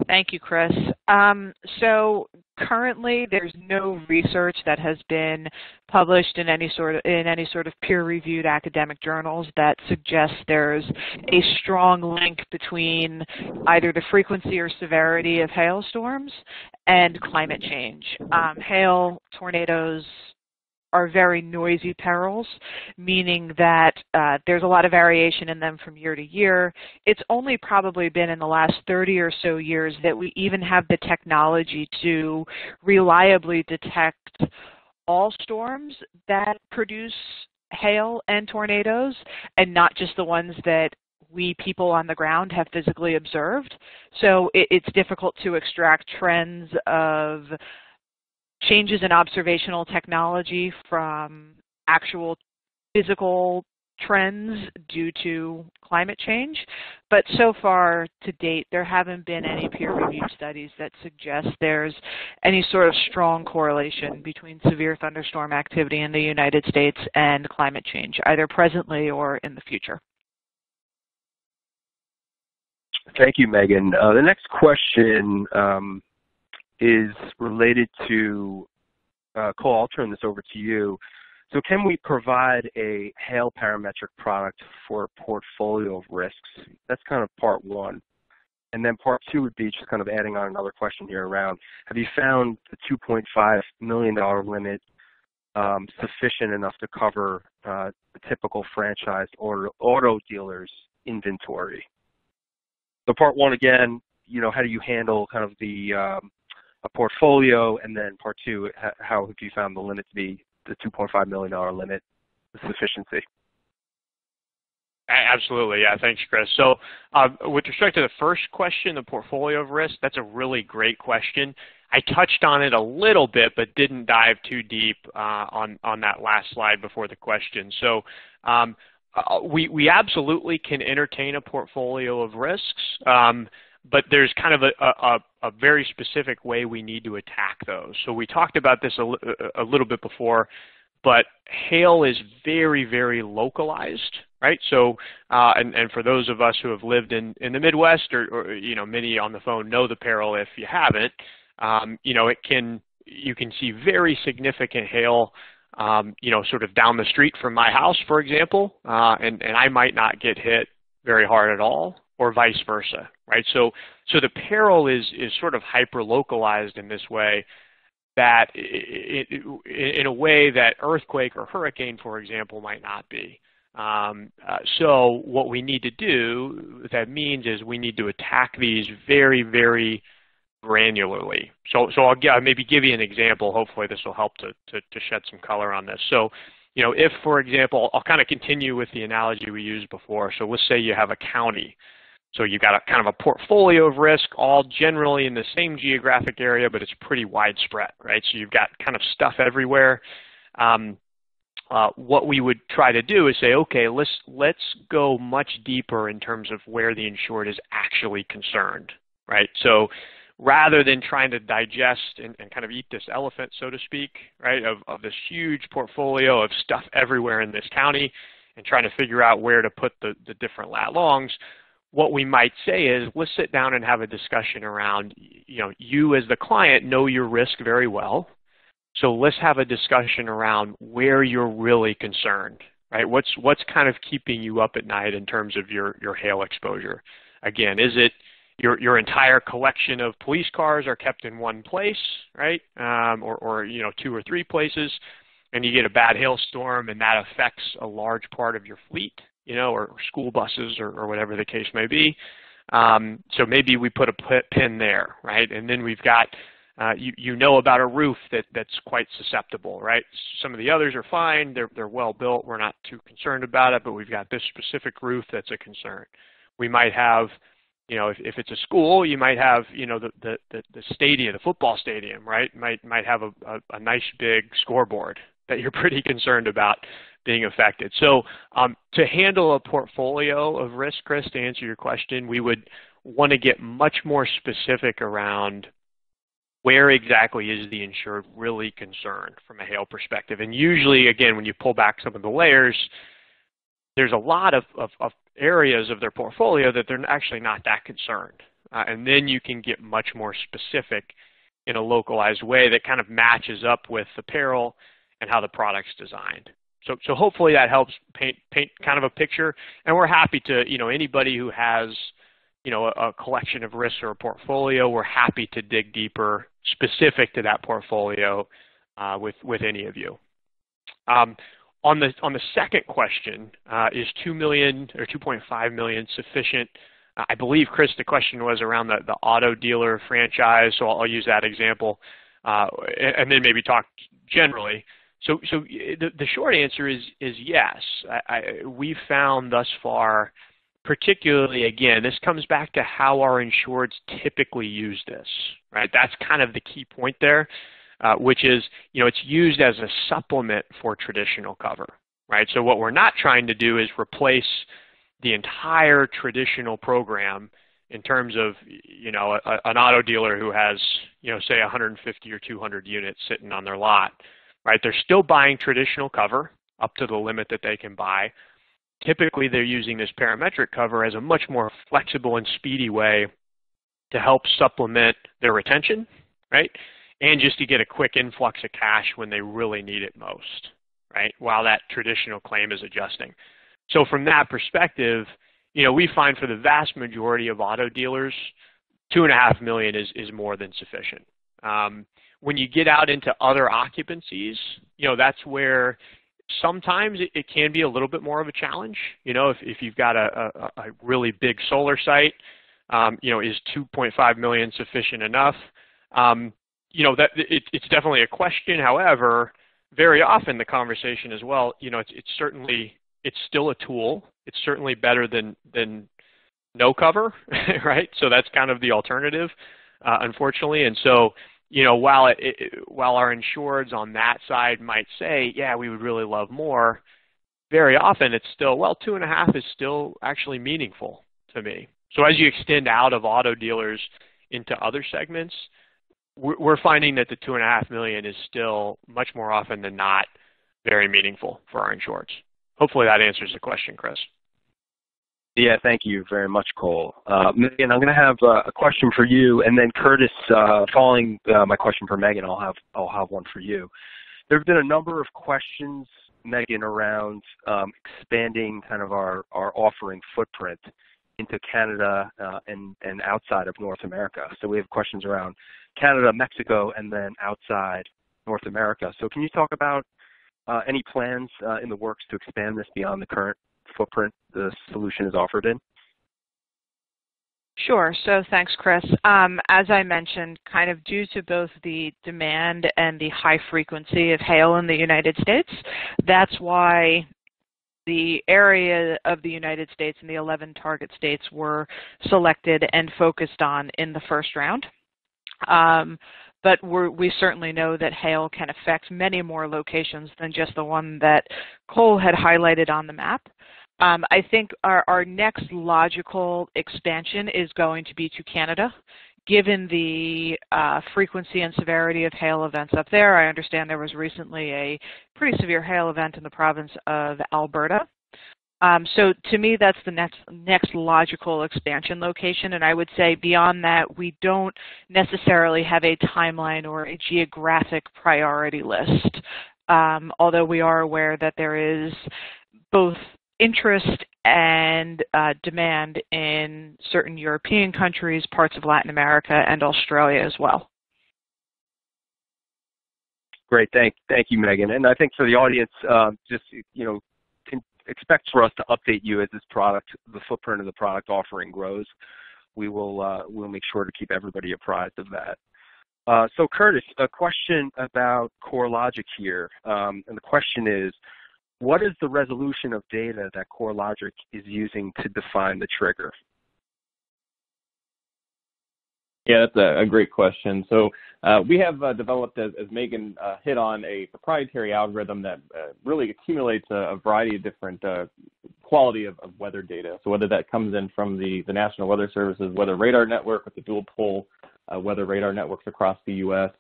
Thank you, Chris. Um, so currently, there's no research that has been published in any sort of in any sort of peer-reviewed academic journals that suggests there's a strong link between either the frequency or severity of hailstorms and climate change. Um, hail, tornadoes, are very noisy perils, meaning that uh, there's a lot of variation in them from year to year. It's only probably been in the last 30 or so years that we even have the technology to reliably detect all storms that produce hail and tornadoes and not just the ones that we people on the ground have physically observed. So it, it's difficult to extract trends of changes in observational technology from actual physical trends due to climate change. But so far to date, there haven't been any peer-reviewed studies that suggest there's any sort of strong correlation between severe thunderstorm activity in the United States and climate change, either presently or in the future. Thank you, Megan. Uh, the next question um, is related to, uh, Cole, I'll turn this over to you. So can we provide a hail parametric product for a portfolio of risks? That's kind of part one. And then part two would be just kind of adding on another question here around, have you found the $2.5 million limit um, sufficient enough to cover uh, the typical franchised auto, auto dealer's inventory? So part one, again, you know, how do you handle kind of the um, a portfolio? And then part two, how have you found the limit to be the $2.5 million limit, the sufficiency? Absolutely. Yeah. Thanks, Chris. So uh, with respect to the first question, the portfolio of risk, that's a really great question. I touched on it a little bit, but didn't dive too deep uh, on, on that last slide before the question. So um, uh, we, we absolutely can entertain a portfolio of risks. Um, but there's kind of a, a, a, very specific way we need to attack those. So we talked about this a, a little bit before, but hail is very, very localized, right? So, uh, and, and for those of us who have lived in, in the Midwest, or, or you know, many on the phone know the peril if you haven't, um, you know, it can, you can see very significant hail um, you know, sort of down the street from my house, for example, uh, and, and I might not get hit very hard at all, or vice versa, right? So, so the peril is, is sort of hyper-localized in this way that it, it, in a way that earthquake or hurricane, for example, might not be. Um, uh, so what we need to do, that means is we need to attack these very, very granularly. So, so I'll, I'll maybe give you an example. Hopefully this will help to, to, to shed some color on this. So you know, if, for example, I'll kind of continue with the analogy we used before. So let's say you have a county so you've got a kind of a portfolio of risk, all generally in the same geographic area, but it's pretty widespread, right? So you've got kind of stuff everywhere. Um, uh, what we would try to do is say, okay, let's let's go much deeper in terms of where the insured is actually concerned, right? So rather than trying to digest and, and kind of eat this elephant, so to speak, right, of, of this huge portfolio of stuff everywhere in this county and trying to figure out where to put the, the different lat longs, what we might say is let's sit down and have a discussion around, you know, you as the client know your risk very well. So let's have a discussion around where you're really concerned, right? What's what's kind of keeping you up at night in terms of your your hail exposure? Again, is it your your entire collection of police cars are kept in one place, right? Um, or or you know two or three places, and you get a bad hailstorm and that affects a large part of your fleet you know, or, school buses or, or, whatever the case may be. Um, so maybe we put a pin there, right? And then we've got, uh, you, you know about a roof that, that's quite susceptible, right? Some of the others are fine. They're, they're well built. We're not too concerned about it, but we've got this specific roof that's a concern. We might have, you know, if, if it's a school, you might have, you know, the, the, the, stadium, the football stadium, right? Might, might have a, a, a nice big scoreboard that you're [LAUGHS] pretty concerned about being affected. So um, to handle a portfolio of risk, Chris, to answer your question, we would want to get much more specific around where exactly is the insured really concerned from a hail perspective. And usually, again, when you pull back some of the layers, there's a lot of, of, of areas of their portfolio that they're actually not that concerned. Uh, and then you can get much more specific in a localized way that kind of matches up with the peril and how the product's designed. So, so hopefully that helps paint paint kind of a picture. And we're happy to, you know, anybody who has, you know, a, a collection of risks or a portfolio, we're happy to dig deeper specific to that portfolio uh, with with any of you. Um, on the on the second question, uh, is two million or 2.5 million sufficient? I believe Chris, the question was around the, the auto dealer franchise, so I'll, I'll use that example, uh, and then maybe talk generally. So, so the, the short answer is is yes. I, I, we've found thus far, particularly again, this comes back to how our insureds typically use this. Right, that's kind of the key point there, uh, which is you know it's used as a supplement for traditional cover. Right, so what we're not trying to do is replace the entire traditional program in terms of you know a, an auto dealer who has you know say 150 or 200 units sitting on their lot right? They're still buying traditional cover up to the limit that they can buy. Typically, they're using this parametric cover as a much more flexible and speedy way to help supplement their retention, right? And just to get a quick influx of cash when they really need it most, right? While that traditional claim is adjusting. So from that perspective, you know, we find for the vast majority of auto dealers, two and a half million is, is more than sufficient. Um, when you get out into other occupancies, you know, that's where sometimes it, it can be a little bit more of a challenge. You know, if, if you've got a, a, a really big solar site, um, you know, is 2.5 million sufficient enough? Um, you know, that it, it's definitely a question. However, very often the conversation as well, you know, it's, it's certainly it's still a tool. It's certainly better than than no cover, [LAUGHS] right? So that's kind of the alternative, uh, unfortunately. And so you know, while it, it, while our insureds on that side might say, yeah, we would really love more, very often it's still, well, two and a half is still actually meaningful to me. So as you extend out of auto dealers into other segments, we're finding that the two and a half million is still much more often than not very meaningful for our insureds. Hopefully that answers the question, Chris. Yeah, thank you very much, Cole. Uh, Megan, I'm going to have uh, a question for you, and then Curtis, uh, following uh, my question for Megan, I'll have I'll have one for you. There have been a number of questions, Megan, around um, expanding kind of our our offering footprint into Canada uh, and and outside of North America. So we have questions around Canada, Mexico, and then outside North America. So can you talk about uh, any plans in the works to expand this beyond the current footprint the solution is offered in? Sure. So thanks, Chris. Um, as I mentioned, kind of due to both the demand and the high frequency of hail in the United States, that's why the area of the United States and the 11 target states were selected and focused on in the first round. Um, but we certainly know that hail can affect many more locations than just the one that Cole had highlighted on the map. Um, I think our, our next logical expansion is going to be to Canada. Given the uh, frequency and severity of hail events up there, I understand there was recently a pretty severe hail event in the province of Alberta. Um, so to me, that's the next next logical expansion location, and I would say beyond that, we don't necessarily have a timeline or a geographic priority list. Um, although we are aware that there is both interest and uh, demand in certain European countries, parts of Latin America, and Australia as well. Great, thank thank you, Megan. And I think for the audience, uh, just you know, expect for us to update you as this product, the footprint of the product offering grows. We will uh, we'll make sure to keep everybody apprised of that. Uh, so Curtis, a question about CoreLogic here, um, and the question is, what is the resolution of data that CoreLogic is using to define the trigger? Yeah, that's a, great question. So uh, we have uh, developed, as, as Megan uh, hit on, a proprietary algorithm that uh, really accumulates a, a, variety of different uh, quality of, of, weather data. So whether that comes in from the, the National Weather Service's Weather Radar Network with the dual pole uh, weather radar networks across the U.S.,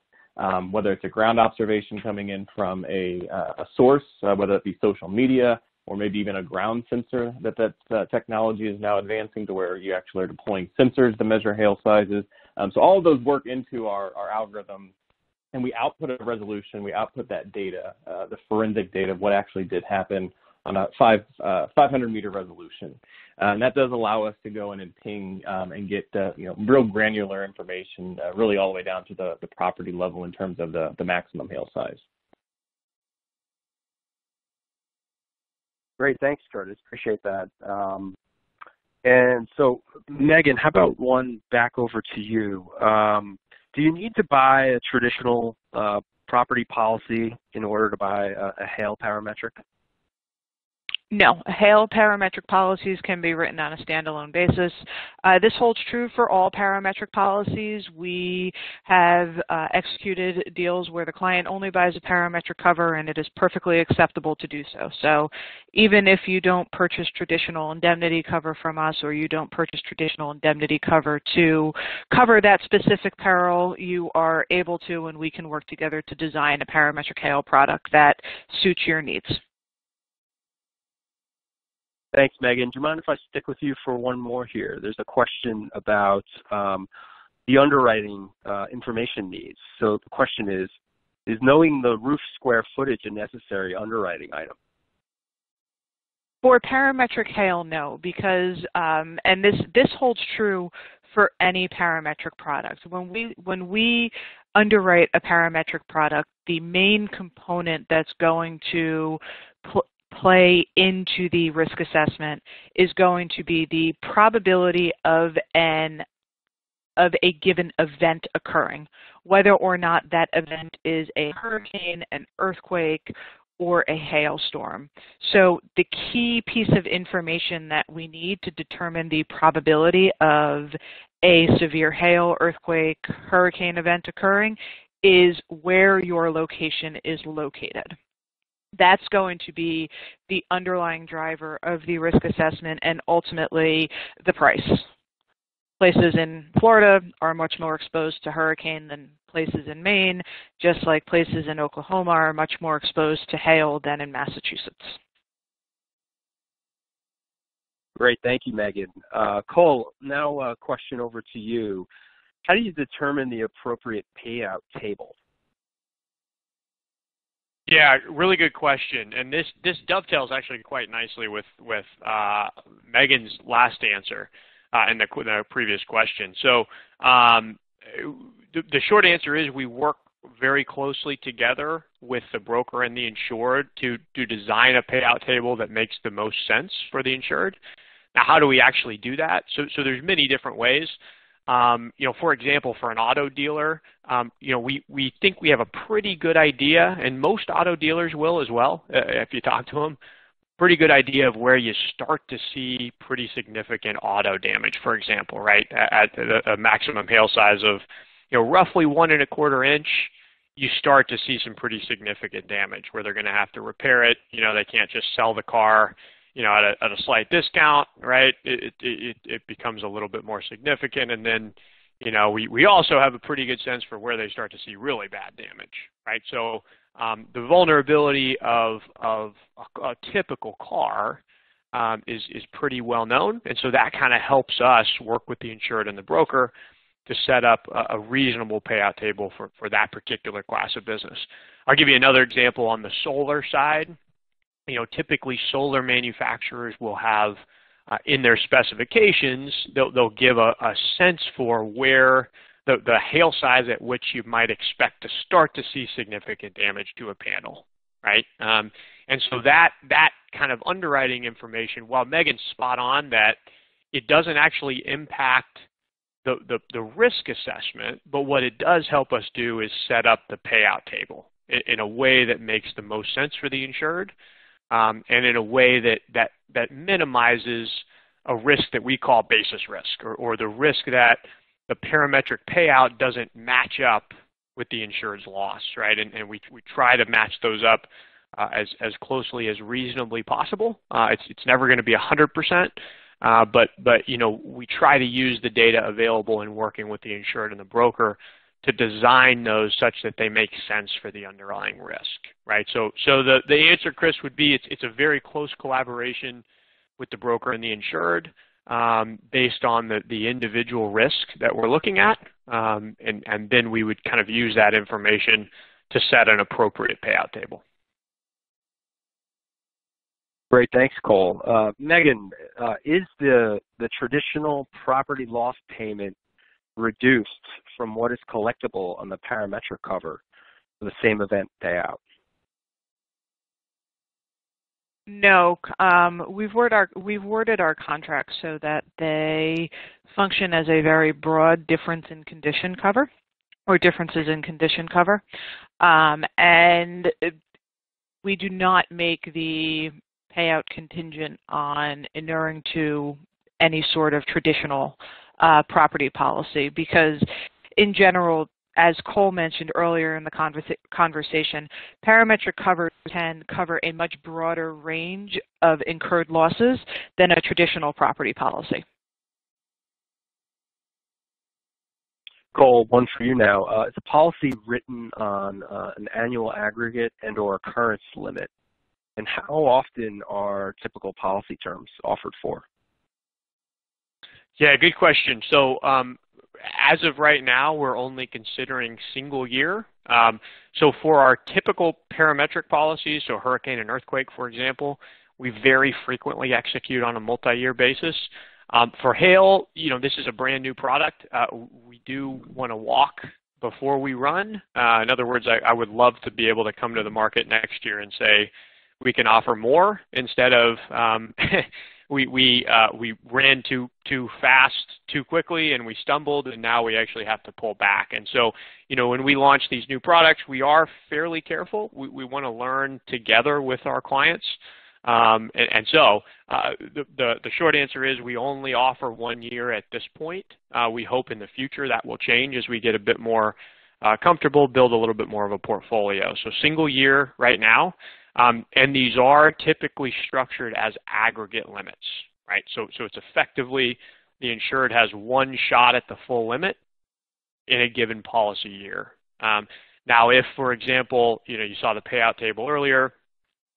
um, whether it's a ground observation coming in from a, a source, whether it be social media, or maybe even a ground sensor that that uh, technology is now advancing to where you actually are deploying sensors to measure hail sizes. Um, so all of those work into our, our algorithm and we output a resolution, we output that data, uh, the forensic data of what actually did happen on a five, uh, 500 meter resolution. Uh, and that does allow us to go in and ping um, and get uh, you know real granular information, uh, really all the way down to the, the property level in terms of the, the maximum hail size. Great. Thanks, Curtis. Appreciate that. Um, and so, Megan, how about one back over to you? Um, do you need to buy a traditional uh, property policy in order to buy a, a hail parametric? No, hail parametric policies can be written on a standalone basis. Uh, this holds true for all parametric policies. We have uh, executed deals where the client only buys a parametric cover and it is perfectly acceptable to do so. So even if you don't purchase traditional indemnity cover from us or you don't purchase traditional indemnity cover to cover that specific peril, you are able to and we can work together to design a parametric hail product that suits your needs. Thanks, Megan. Do you mind if I stick with you for one more here? There's a question about um, the underwriting uh, information needs. So the question is, is knowing the roof square footage a necessary underwriting item? For parametric hail, no, because um, and this this holds true for any parametric product. When we when we underwrite a parametric product, the main component that's going to play into the risk assessment is going to be the probability of an of a given event occurring, whether or not that event is a hurricane, an earthquake, or a hailstorm. So the key piece of information that we need to determine the probability of a severe hail, earthquake, hurricane event occurring is where your location is located that's going to be the underlying driver of the risk assessment and ultimately the price. Places in Florida are much more exposed to hurricane than places in Maine, just like places in Oklahoma are much more exposed to hail than in Massachusetts. Great, thank you, Megan. Uh, Cole, now a question over to you. How do you determine the appropriate payout table? Yeah, really good question, and this this dovetails actually quite nicely with with uh, Megan's last answer uh, in the, the previous question. So um, the, the short answer is we work very closely together with the broker and the insured to to design a payout table that makes the most sense for the insured. Now, how do we actually do that? So so there's many different ways. Um, you know, for example, for an auto dealer, um, you know, we, we think we have a pretty good idea, and most auto dealers will as well, uh, if you talk to them, pretty good idea of where you start to see pretty significant auto damage, for example, right, at a maximum hail size of, you know, roughly one and a quarter inch, you start to see some pretty significant damage where they're going to have to repair it. You know, they can't just sell the car you know, at a, at a slight discount, right, it, it, it becomes a little bit more significant. And then, you know, we, we also have a pretty good sense for where they start to see really bad damage, right? So um, the vulnerability of, of a, a typical car um, is, is pretty well known. And so that kind of helps us work with the insured and the broker to set up a, a reasonable payout table for, for that particular class of business. I'll give you another example on the solar side you know, typically solar manufacturers will have uh, in their specifications, they'll, they'll give a, a, sense for where the, the hail size at which you might expect to start to see significant damage to a panel, right? Um, and so that that kind of underwriting information, while Megan's spot on that it doesn't actually impact the, the, the risk assessment, but what it does help us do is set up the payout table in, in a way that makes the most sense for the insured um, and in a way that, that, that minimizes a risk that we call basis risk or, or the risk that the parametric payout doesn't match up with the insured's loss, right? And, and we, we try to match those up uh, as, as closely as reasonably possible. Uh, it's, it's never going to be 100%, uh, but, but you know, we try to use the data available in working with the insured and the broker to design those such that they make sense for the underlying risk, right? So, so the, the answer, Chris, would be it's, it's a very close collaboration with the broker and the insured um, based on the, the individual risk that we're looking at, um, and, and then we would kind of use that information to set an appropriate payout table. Great, thanks, Cole. Uh, Megan, uh, is the the traditional property loss payment reduced from what is collectible on the parametric cover for the same event payout? No, um, we've worded our we've worded our contracts so that they function as a very broad difference in condition cover, or differences in condition cover, um, and we do not make the payout contingent on inuring to any sort of traditional uh, property policy because in general, as Cole mentioned earlier in the conversa conversation, parametric cover can cover a much broader range of incurred losses than a traditional property policy. Cole, one for you now. Uh, is a policy written on uh, an annual aggregate and or occurrence limit? And how often are typical policy terms offered for? Yeah, good question. So um, as of right now, we're only considering single year. Um, so for our typical parametric policies, so hurricane and earthquake, for example, we very frequently execute on a multi-year basis. Um, for hail, you know, this is a brand new product. Uh, we do want to walk before we run. Uh, in other words, I, I, would love to be able to come to the market next year and say we can offer more instead of um, [LAUGHS] we we uh, we ran too too fast too quickly and we stumbled and now we actually have to pull back. And so you know when we launch these new products we are fairly careful. We, we want to learn together with our clients. Um, and, and, so uh, the, the, the short answer is we only offer one year at this point. Uh, we hope in the future that will change as we get a bit more uh, comfortable build a little bit more of a portfolio. So single year right now um, and these are typically structured as aggregate limits, right? So, so it's effectively the insured has one shot at the full limit in a given policy year. Um, now, if, for example, you know, you saw the payout table earlier,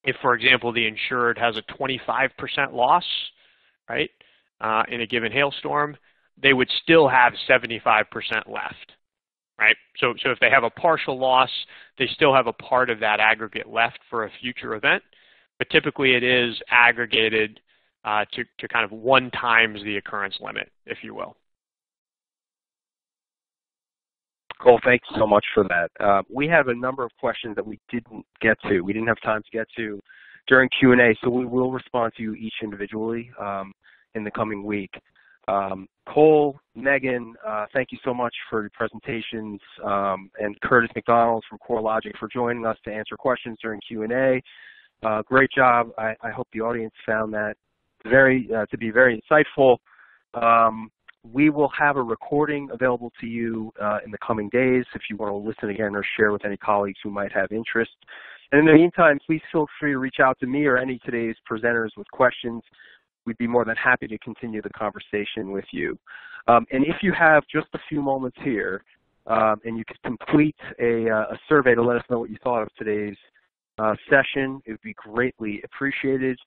if, for example, the insured has a 25% loss, right, uh, in a given hailstorm, they would still have 75% left right? So, so if they have a partial loss, they still have a part of that aggregate left for a future event, but typically it is aggregated uh, to, to kind of one times the occurrence limit, if you will. Cole, thank you so much for that. Uh, we have a number of questions that we didn't get to. We didn't have time to get to during Q&A, so we will respond to you each individually um, in the coming week. Um, Cole, Megan, uh, thank you so much for your presentations, um, and Curtis McDonald from CoreLogic for joining us to answer questions during Q&A. Uh, great job. I, I, hope the audience found that very uh, to be very insightful. Um, we will have a recording available to you uh, in the coming days if you want to listen again or share with any colleagues who might have interest. And in the meantime, please feel free to reach out to me or any of today's presenters with questions we'd be more than happy to continue the conversation with you. Um, and if you have just a few moments here, um, and you could complete a, uh, a, survey to let us know what you thought of today's uh, session, it would be greatly appreciated.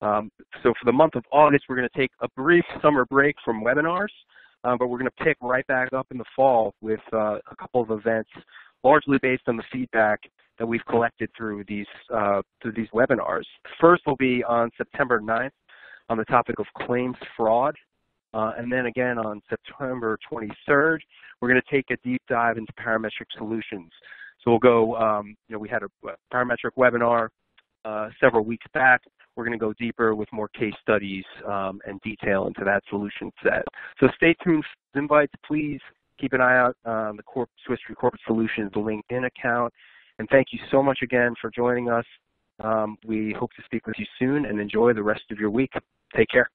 Um, so for the month of August, we're going to take a brief summer break from webinars, um, but we're going to pick right back up in the fall with uh, a couple of events, largely based on the feedback that we've collected through these uh, through these webinars. First will be on September 9th on the topic of claims fraud. Uh, and then again on September 23rd, we're going to take a deep dive into parametric solutions. So we'll go, um, you know, we had a parametric webinar uh, several weeks back. We're going to go deeper with more case studies um, and detail into that solution set. So stay tuned for invites. Please keep an eye out on the Corp Swiss Re Corporate Solutions LinkedIn account. And thank you so much again for joining us. Um, we hope to speak with you soon and enjoy the rest of your week. Take care.